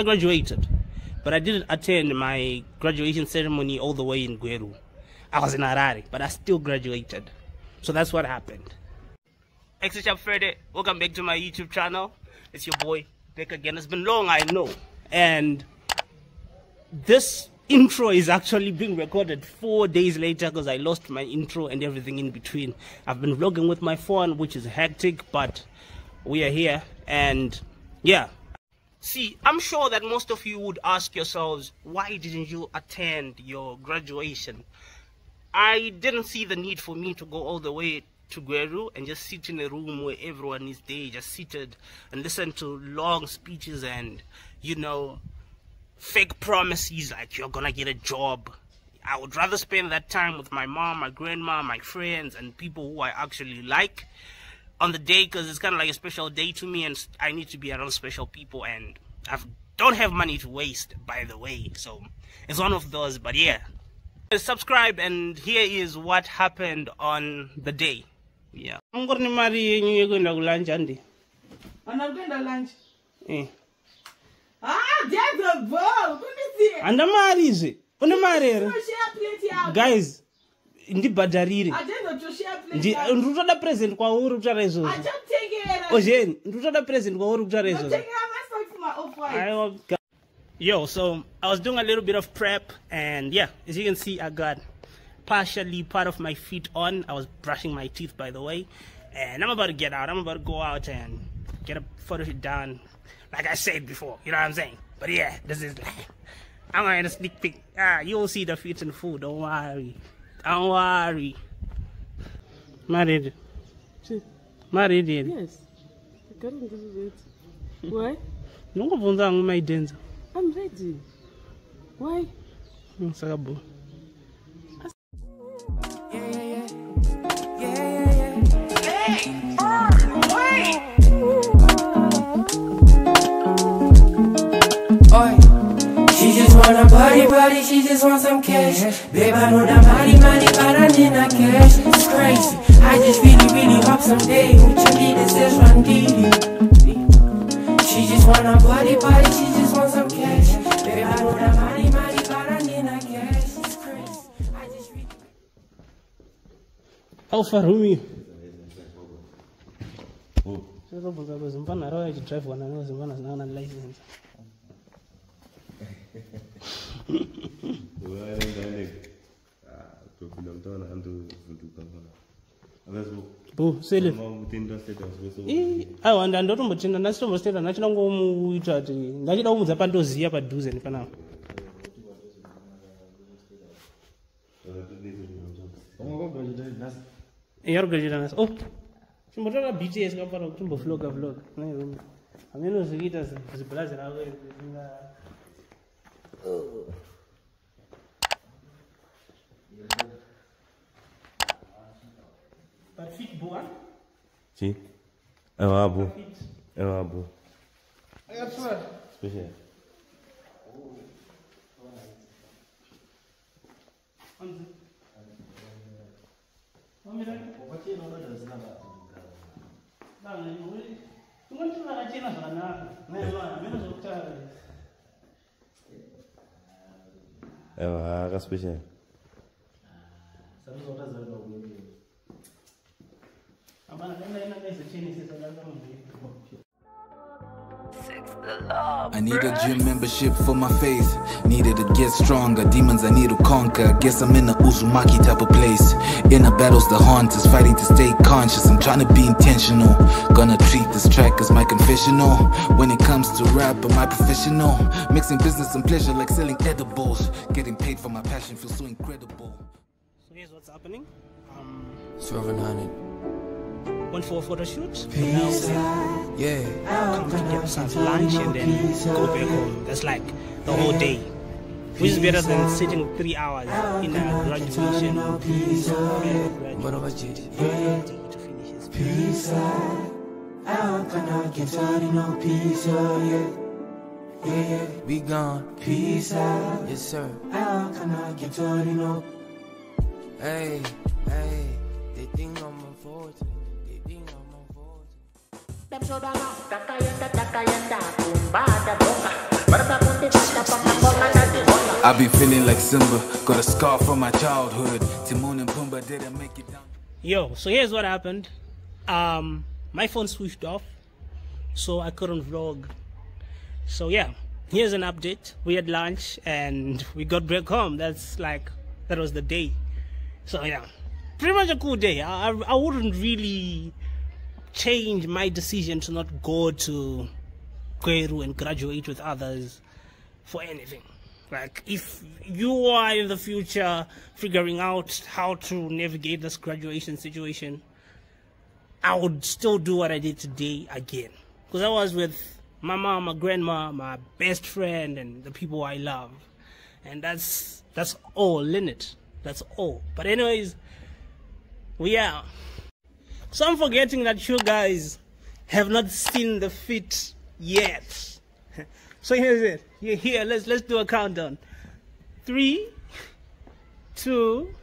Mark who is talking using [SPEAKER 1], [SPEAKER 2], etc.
[SPEAKER 1] I graduated, but I didn't attend my graduation ceremony all the way in Gweru. I was in Harare, but I still graduated. So that's what happened. Extra Freddy, welcome back to my YouTube channel. It's your boy back again. It's been long, I know, and this intro is actually being recorded four days later because I lost my intro and everything in between. I've been vlogging with my phone, which is hectic, but we are here and yeah. See, I'm sure that most of you would ask yourselves, why didn't you attend your graduation? I didn't see the need for me to go all the way to Gweru and just sit in a room where everyone is there, just seated and listen to long speeches and, you know, fake promises like you're gonna get a job. I would rather spend that time with my mom, my grandma, my friends, and people who I actually like on the day because it's kind of like a special day to me and I need to be around special people and I don't have money to waste, by the way. So it's one of those, but yeah. Subscribe and here is what happened on the day. Yeah. Mngori ni mari yenyu yekuenda kulunch andi.
[SPEAKER 2] Anakwenda lunch.
[SPEAKER 1] Eh.
[SPEAKER 2] Ah, there's the ball. Let me see.
[SPEAKER 1] Anda mari izvi. Une mari here?
[SPEAKER 2] Toshare plate yako.
[SPEAKER 1] Guys, ndibhadharire. Ndikutoda present kwauri kutaura izvozvo
[SPEAKER 2] Achakutekera.
[SPEAKER 1] ozheni ndikutoda present kwauri kutaura izvozvo
[SPEAKER 2] Achakutekera myself for my off-white.
[SPEAKER 1] Aiwa, ga- Yo, so I was doing a little bit of prep, and yeah, as you can see, I got partially part of my feet on. I was brushing my teeth, by the way, and I'm about to get out. I'm about to go out and get a photo shoot done, like I said before. You know what I'm saying? But yeah, this is. I'm going to sneak peek. Ah, you'll see the feet in full. Don't worry. Don't worry. Married. Married.
[SPEAKER 3] Yes. I can't do it. Why?
[SPEAKER 1] Ndingobvunza hangu maidenza.
[SPEAKER 3] I'm ready. Why?
[SPEAKER 1] Saka bo.
[SPEAKER 4] Just want some cash. Babe, I know that money, money, but I need that cash. It's crazy. I just really, really hope someday with your leaders is one Diddy. She just wanna party, party, she just want some cash. Babe, I know that money, money, but I need that cash. It's crazy. I just really.
[SPEAKER 1] Alfa Romeo. Zvinobvunza kuzi mupanhara wayo achidhraivwa nanozi mbana zinaona license.
[SPEAKER 5] topinda mutaona handovhunduka kutona hantu
[SPEAKER 1] vhunduka aiwa ndandatombotenda nhasi tombotenda nachida kungomuita kuti ndachida kumudza pandoziya padhuze nepanapa yarugajira nhasi o oh, chimbotora bts kapara kuchimbofloga vlog amene uzikiita zibhulazi rako Sí. é bu. Ama
[SPEAKER 5] é Ayakçı var. Bir
[SPEAKER 1] şey. Hamza. Hamza. Babacığın
[SPEAKER 5] orada gözüne bak.
[SPEAKER 1] Lan ne oluyor? Kumun não aracına falan ha. não var? Ben de zokta.
[SPEAKER 5] Evet, kaç bir şey.
[SPEAKER 6] Sen orada zor da oluyor.
[SPEAKER 7] I need a gym membership for my faith. Needed to get stronger. Demons I need to conquer. Guess I'm in a Uzumaki type of place. Inner battles the haunt is fighting to stay conscious. I'm trying to be intentional. Gonna treat this track as my confessional. When it comes to rap, I'm my professional. Mixing business and pleasure like selling edibles. Getting paid for my passion feels so incredible.
[SPEAKER 1] So here's what's happening. Um,
[SPEAKER 7] 700
[SPEAKER 1] one for a photo shoot. Now,
[SPEAKER 7] yeah.
[SPEAKER 1] Come together, have lunch, and then go back home. That's like the whole day. Which is better than sitting three hours in a graduation. function.
[SPEAKER 7] What about you?
[SPEAKER 4] Peace out. I can't get tired of no peace, oh yeah. Yeah,
[SPEAKER 7] we gone.
[SPEAKER 4] Peace out.
[SPEAKER 7] Yes, sir.
[SPEAKER 4] I cannot get dirty, no.
[SPEAKER 7] Hey, hey, they think I'm unfortunate. I be feeling like Simba, got a scar from my childhood. Timon and didn't make it down.
[SPEAKER 1] Yo, so here's what happened. Um, my phone switched off, so I couldn't vlog. So yeah, here's an update. We had lunch and we got back home. That's like that was the day. So yeah, pretty much a cool day. I I, I wouldn't really change my decision to not go to Gweru and graduate with others for anything. Like, if you are in the future figuring out how to navigate this graduation situation, I would still do what I did today again. Because I was with my mom, my grandma, my best friend, and the people I love. And that's that's all in it. That's all. But anyways, we are. So I'm forgetting that you guys have not seen the feet yet. So here's it. You're here. Let's let's do a countdown. Three, two,